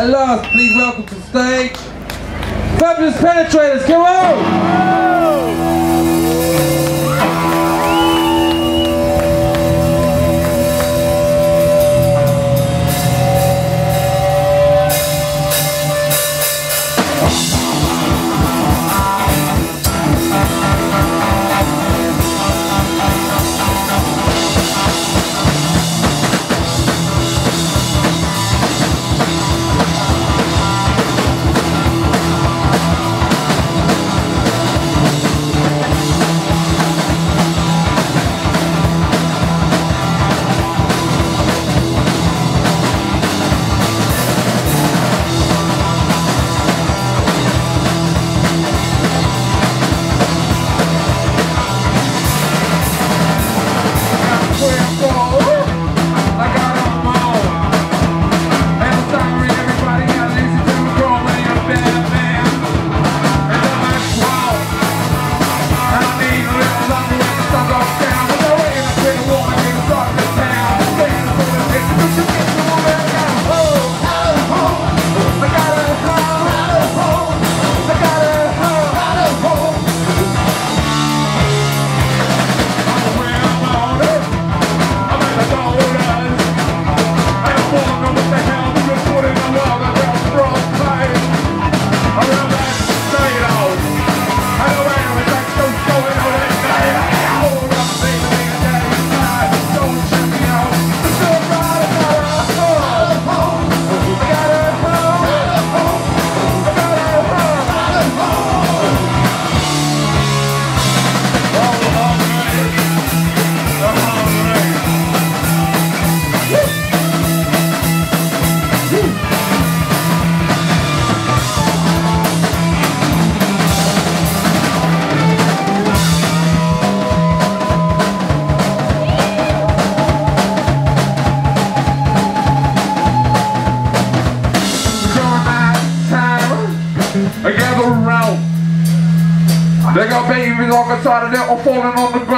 And last, please welcome to the stage, Fabulous Penetrators, come on! I'm falling on the ground.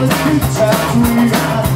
Thanks,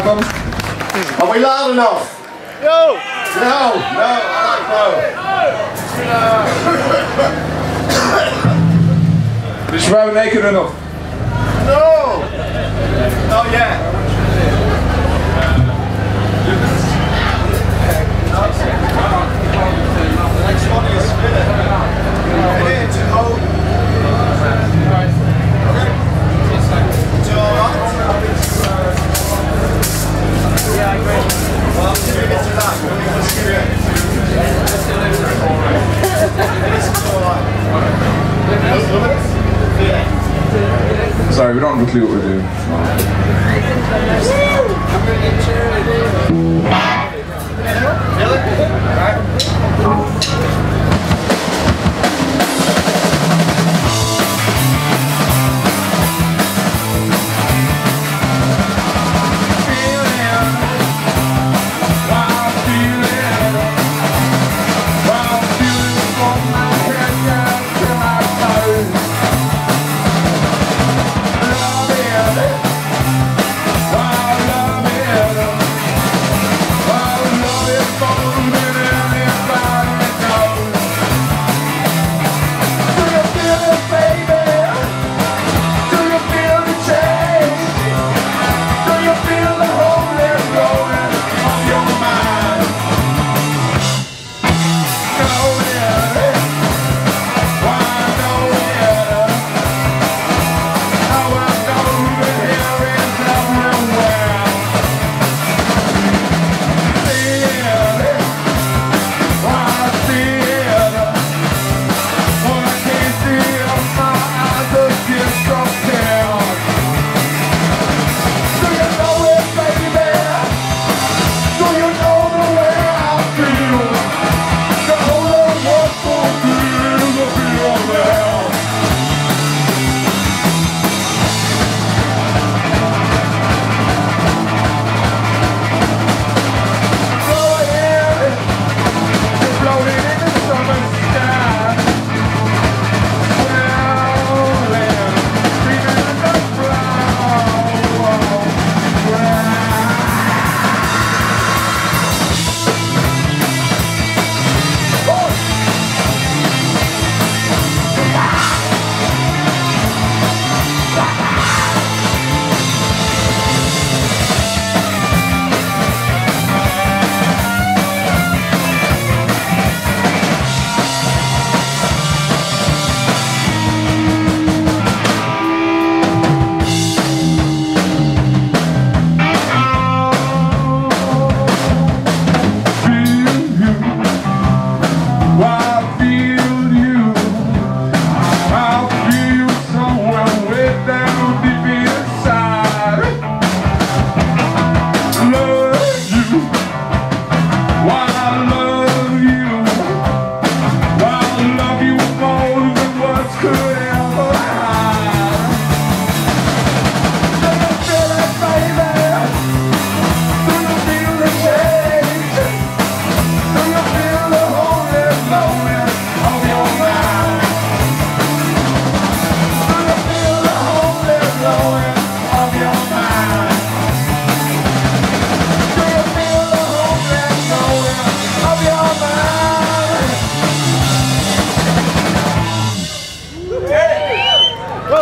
Clapton. Are we loud enough? No! No, no, I like no. Is vrouw naked enough? No! Not yet. Next one is заботливые,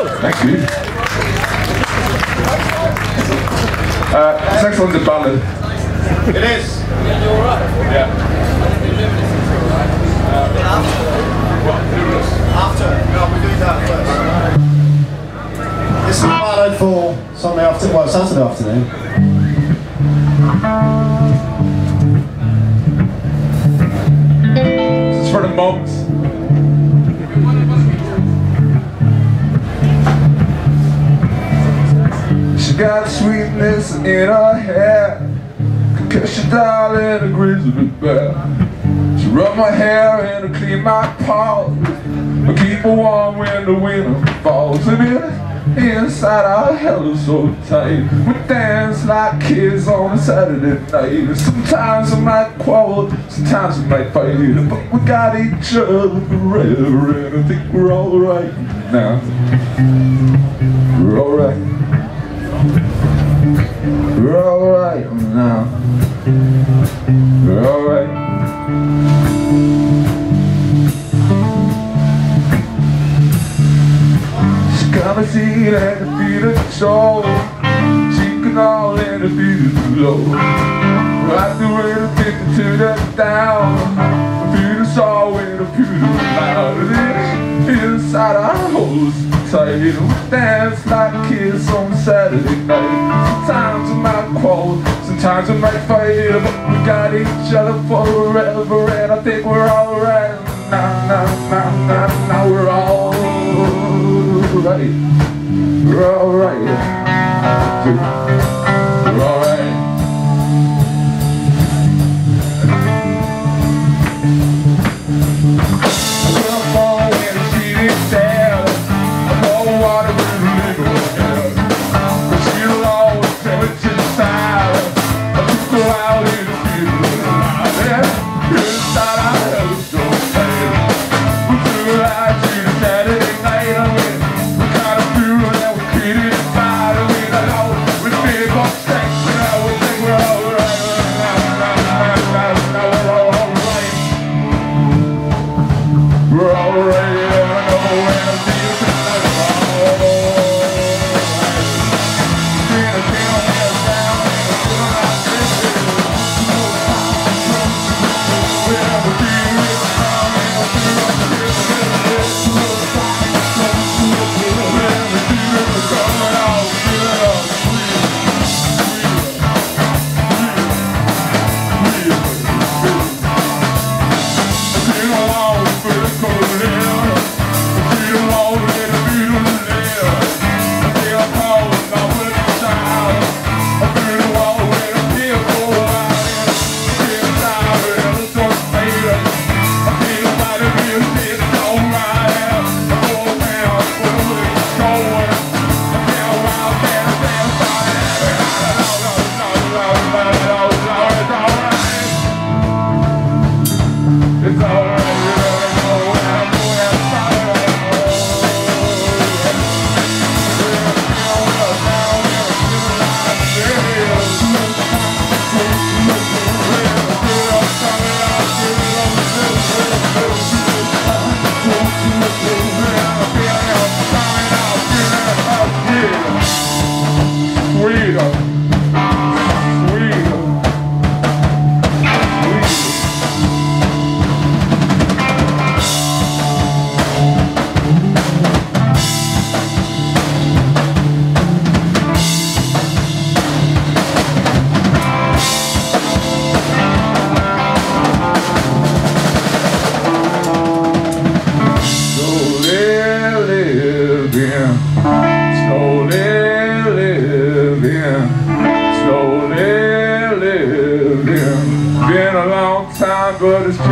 Thank you. Uh, this next one's a ballad. It is. Yeah. After. No, we do that first. This is a ballad for Sunday afternoon, well, Saturday afternoon. This is for the moms. Got sweetness in her hair. Cause died in a grizzly bear She rubbed my hair and to clean my paws I keep her warm when the winter falls. And in, inside our hell is so tight. We dance like kids on a Saturday night. Sometimes we might quarrel, sometimes we might fight. But we got each other forever And I think we're alright now. We're alright we're alright now. We're alright. She come and see and the feet of soul. She can all and the feet is low. Right the way to get to the down. Is all when the is loud. Inside our holes tight. We dance like kids on Saturday night. Sometimes we might quarrel, sometimes we might fight, but we got each other forever, and I think we're alright. Now, now we're all right. We're alright. We're alright.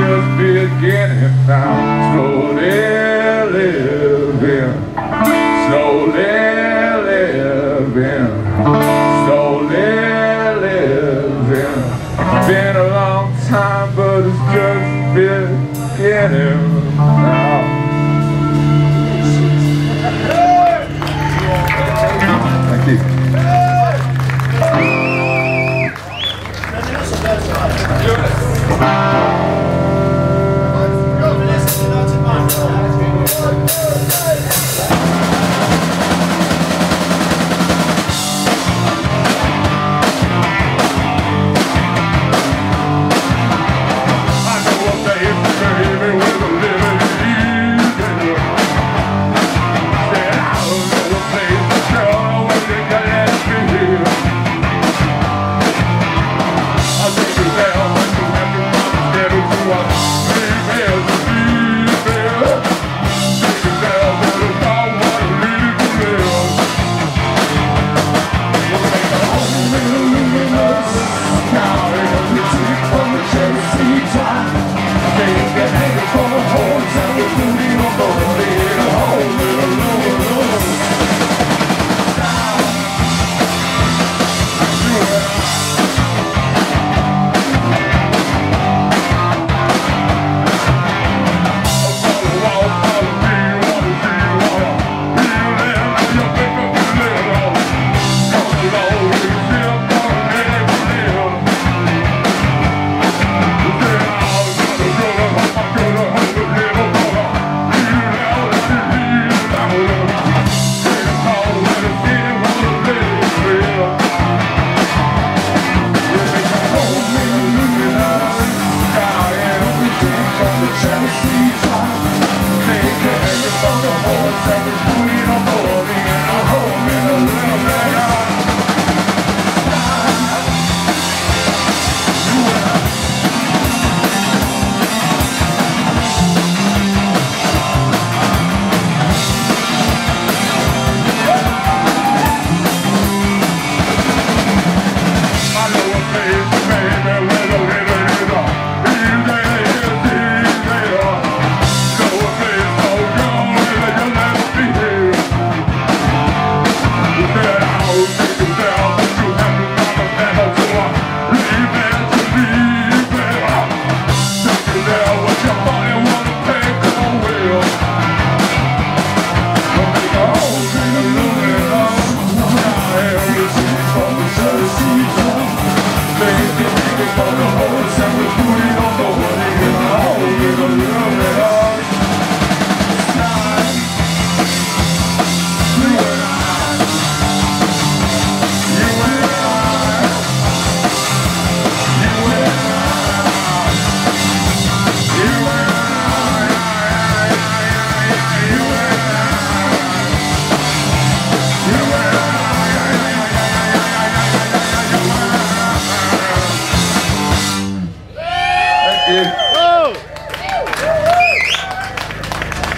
Just beginning now. Slowly living, slowly living, slowly living. Been a long time, but it's just beginning now. Thank you. I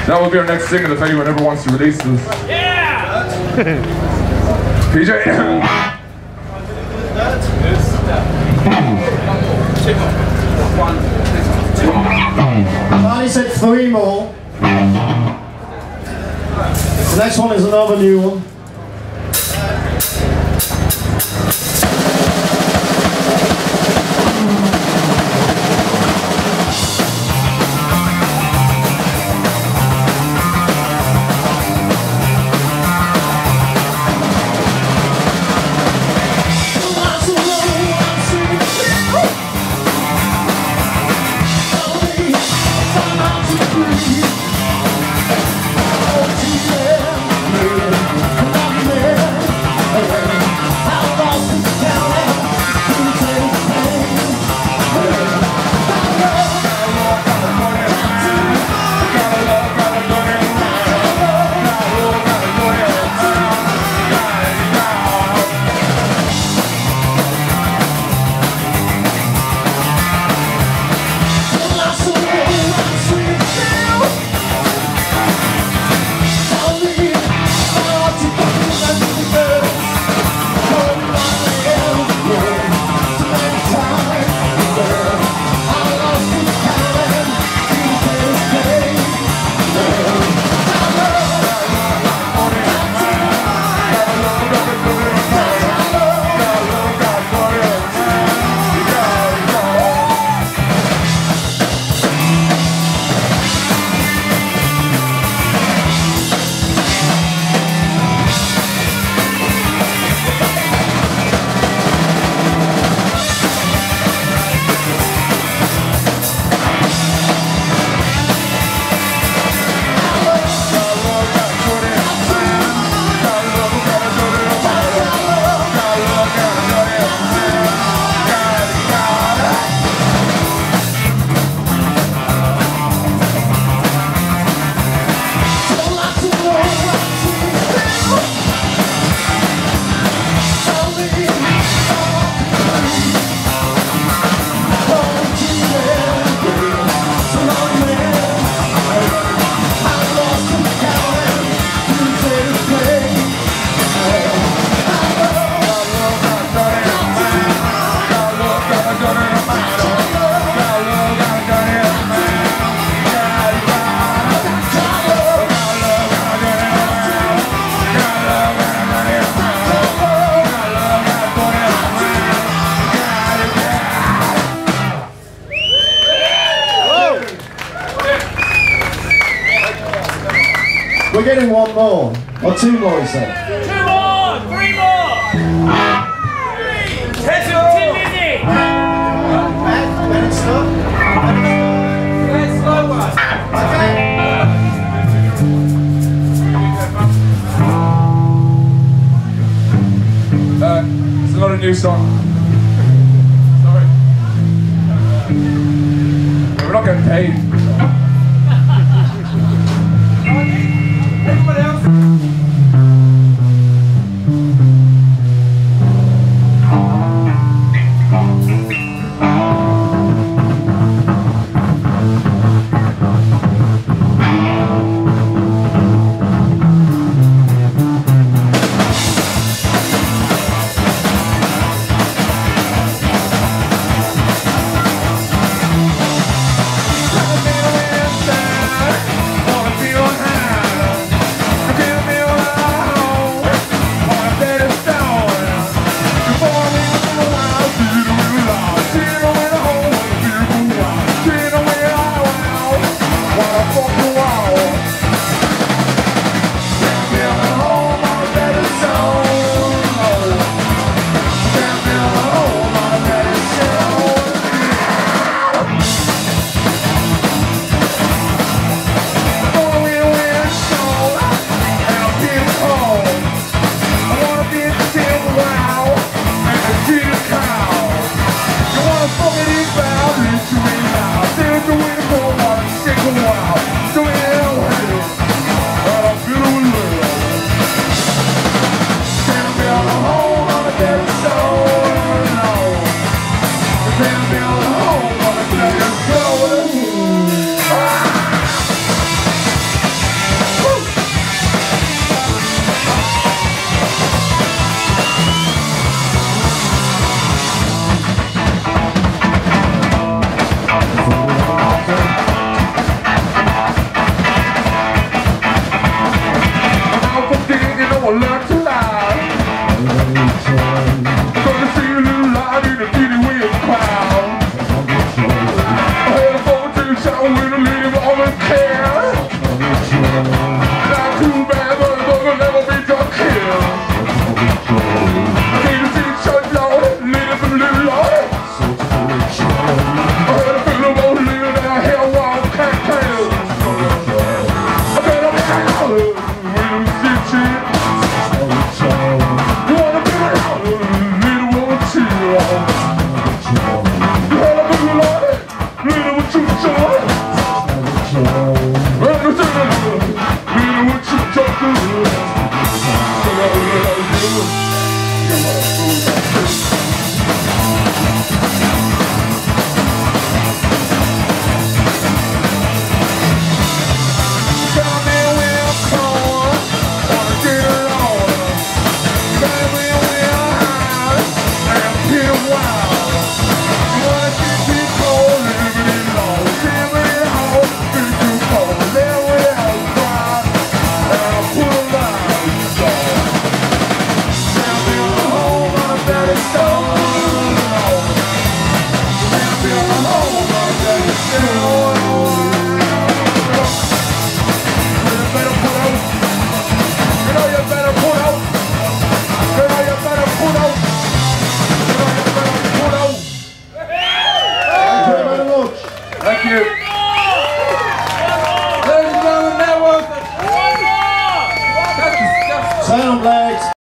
That will be our next single if anyone ever wants to release this. Yeah! PJ! Barney said three more. The next one is another new one. Or two more, he said. Two more! Three more! Heads up, Tim Lizzy! Ben, stop. Let's slow one. Okay. Uh, it's not a new song. You very